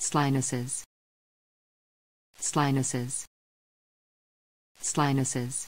Slynesses. Slynesses. Slynesses.